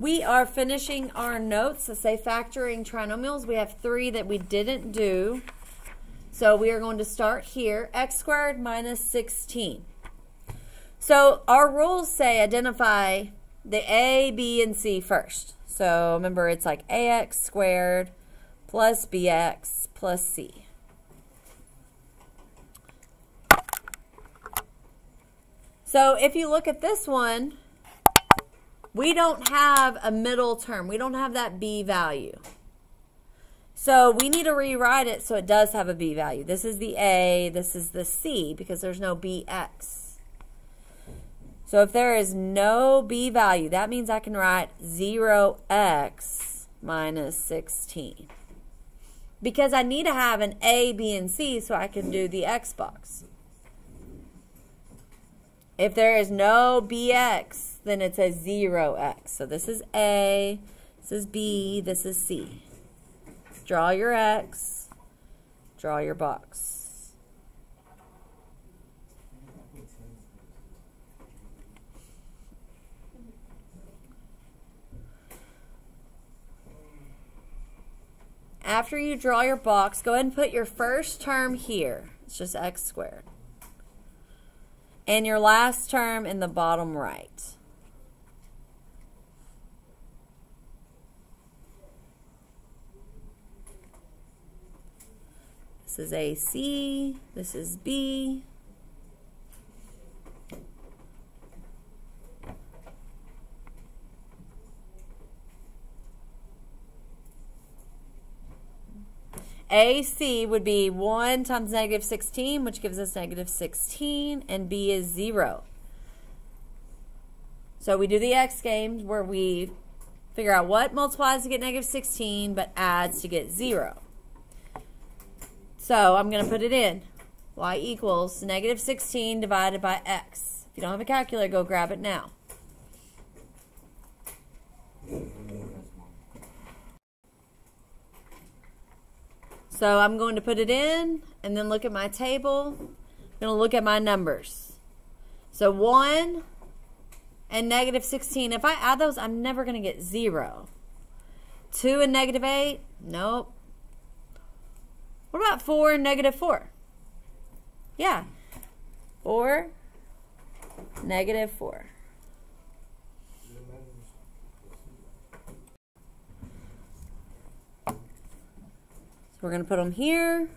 We are finishing our notes. Let's say factoring trinomials. We have three that we didn't do. So we are going to start here. x squared minus 16. So our rules say identify the a, b, and c first. So remember it's like ax squared plus bx plus c. So if you look at this one, we don't have a middle term. We don't have that b value. So we need to rewrite it so it does have a b value. This is the a, this is the c, because there's no bx. So if there is no b value, that means I can write 0x minus 16. Because I need to have an a, b, and c so I can do the x box. If there is no bx, then it's a 0x. So this is A, this is B, this is C. Draw your X, draw your box. After you draw your box, go ahead and put your first term here. It's just x squared. And your last term in the bottom right. This is AC. This is B. AC would be 1 times negative 16, which gives us negative 16, and B is 0. So we do the X games where we figure out what multiplies to get negative 16, but adds to get 0. So I'm going to put it in. y equals negative 16 divided by x. If you don't have a calculator, go grab it now. So I'm going to put it in and then look at my table. I'm going to look at my numbers. So 1 and negative 16. If I add those, I'm never going to get 0. 2 and negative 8? Nope. What about 4 and negative 4? Yeah. 4, negative 4. So we're going to put them here.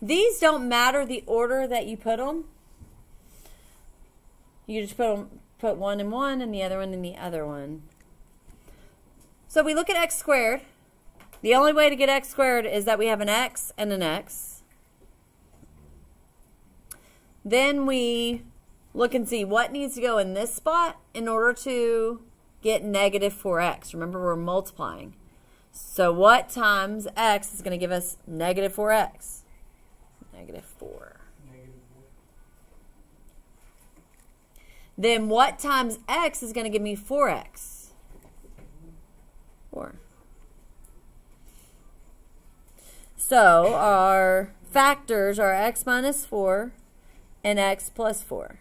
These don't matter the order that you put them. You just put them, put one in one and the other one in the other one. So we look at x squared. The only way to get x squared is that we have an x and an x. Then we look and see what needs to go in this spot in order to get negative 4x. Remember, we're multiplying. So what times x is going to give us negative 4x? Negative 4. Then what times x is going to give me 4x? 4. So our factors are x minus 4 and x plus 4.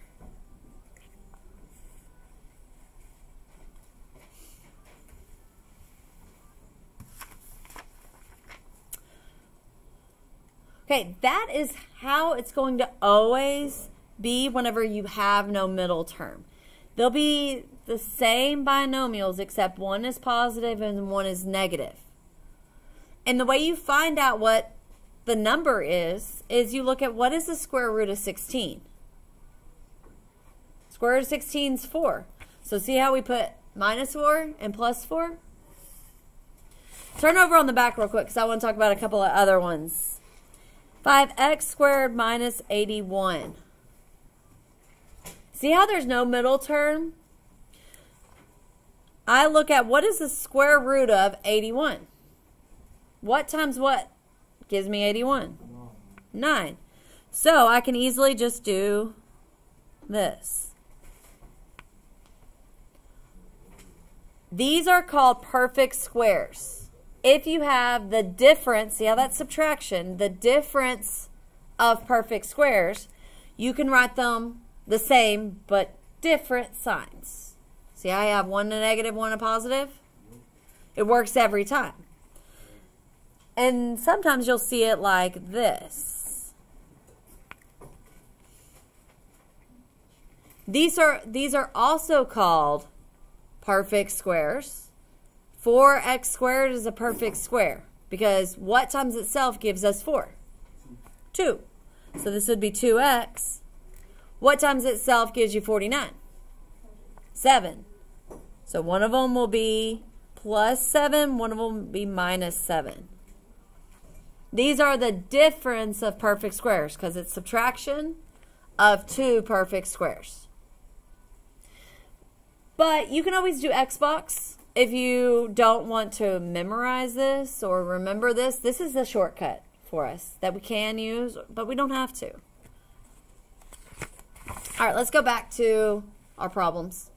Okay, that is how it's going to always be whenever you have no middle term. They'll be the same binomials except one is positive and one is negative. And the way you find out what the number is, is you look at what is the square root of 16? Square root of 16 is 4. So see how we put minus 4 and plus 4? Turn over on the back real quick because I want to talk about a couple of other ones. 5x squared minus 81. See how there's no middle term? I look at what is the square root of 81? What times what gives me 81? 9. So I can easily just do this. These are called perfect squares. If you have the difference, see how that's subtraction, the difference of perfect squares, you can write them the same but different signs. See I have one a negative, one a positive? It works every time. And sometimes you'll see it like this. These are these are also called perfect squares. 4x squared is a perfect square because what times itself gives us 4? 2. So this would be 2x. What times itself gives you 49? 7. So one of them will be plus 7, one of them will be minus 7. These are the difference of perfect squares because it's subtraction of two perfect squares. But you can always do x box if you don't want to memorize this or remember this. This is a shortcut for us that we can use, but we don't have to. All right, let's go back to our problems.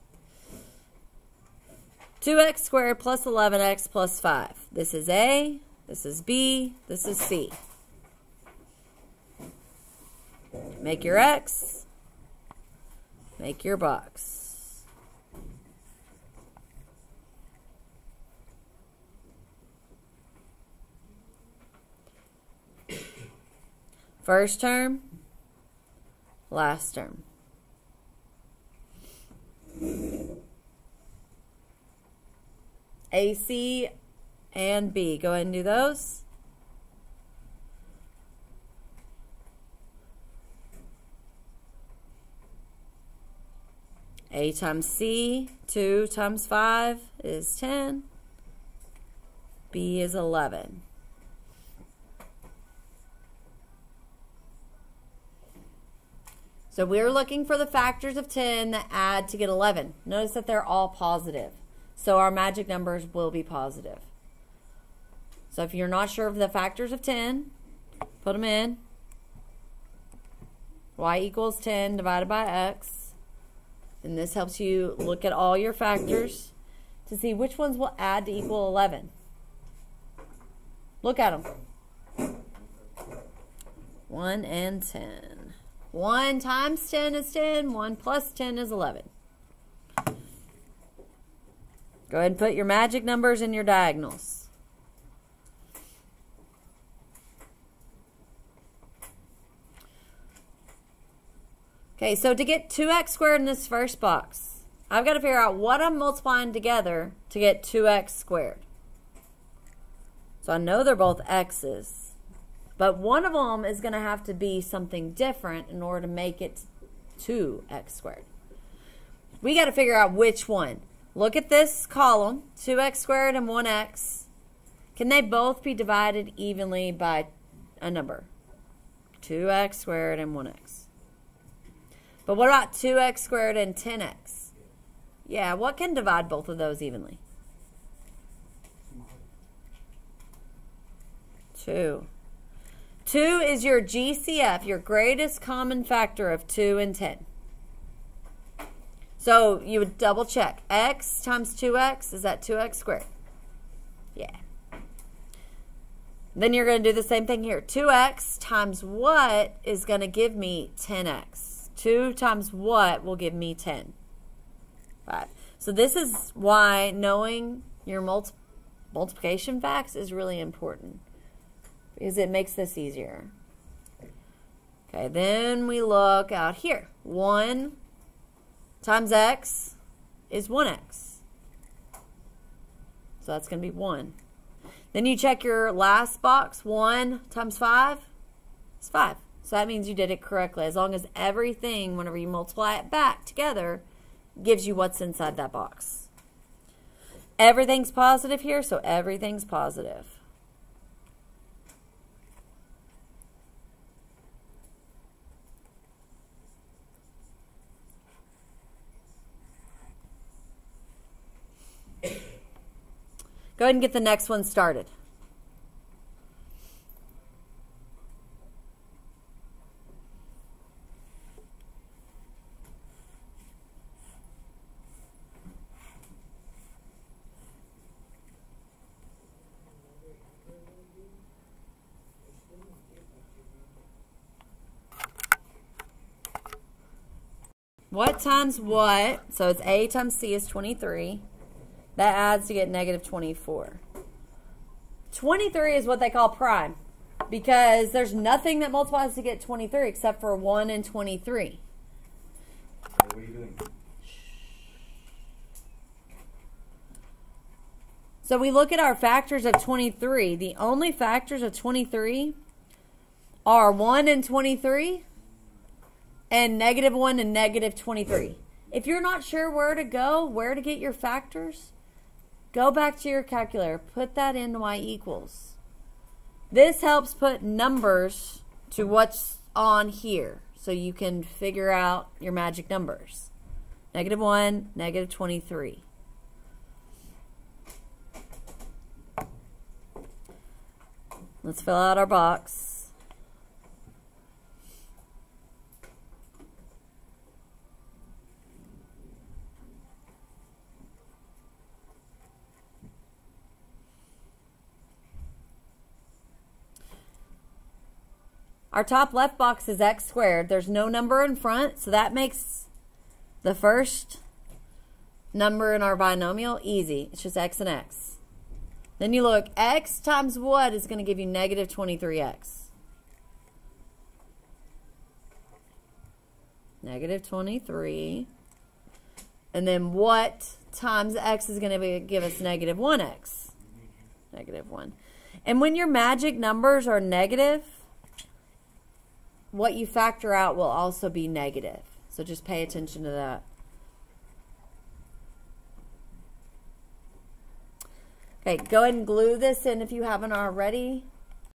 2x squared plus 11x plus 5. This is A, this is B, this is C. Make your X, make your box. First term, last term. AC and B. Go ahead and do those. A times C, 2 times 5 is 10. B is 11. So we're looking for the factors of 10 that add to get 11. Notice that they're all positive. So our magic numbers will be positive. So if you're not sure of the factors of 10, put them in. y equals 10 divided by x. And this helps you look at all your factors to see which ones will add to equal 11. Look at them. 1 and 10. 1 times 10 is 10. 1 plus 10 is 11. Go ahead and put your magic numbers in your diagonals. Okay, so to get 2x squared in this first box, I've got to figure out what I'm multiplying together to get 2x squared. So I know they're both x's, but one of them is going to have to be something different in order to make it 2x squared. We got to figure out which one. Look at this column, 2x squared and 1x. Can they both be divided evenly by a number? 2x squared and 1x. But what about 2x squared and 10x? Yeah, what can divide both of those evenly? 2. 2 is your GCF, your greatest common factor of 2 and 10. So you would double check. x times 2x, is that 2x squared? Yeah. Then you're going to do the same thing here. 2x times what is going to give me 10x? 2 times what will give me 10? 5. So this is why knowing your multi multiplication facts is really important because it makes this easier. Okay, then we look out here. 1 times x is 1x. So that's going to be 1. Then you check your last box. 1 times 5 is 5. So that means you did it correctly. As long as everything, whenever you multiply it back together, gives you what's inside that box. Everything's positive here, so everything's positive. ahead and get the next one started. What times what? So it's A times C is 23. That adds to get negative 24. 23 is what they call prime because there's nothing that multiplies to get 23 except for 1 and 23. What are you doing? So we look at our factors of 23. The only factors of 23 are 1 and 23 and negative 1 and negative 23. If you're not sure where to go, where to get your factors, go back to your calculator. Put that in y equals. This helps put numbers to what's on here so you can figure out your magic numbers. Negative 1, negative 23. Let's fill out our box. Our top left box is x squared. There's no number in front, so that makes the first number in our binomial easy. It's just x and x. Then you look, x times what is going to give you negative 23x? Negative 23. And then what times x is going to give us negative 1x? Negative 1. And when your magic numbers are negative, what you factor out will also be negative. So just pay attention to that. Okay, go ahead and glue this in if you haven't already.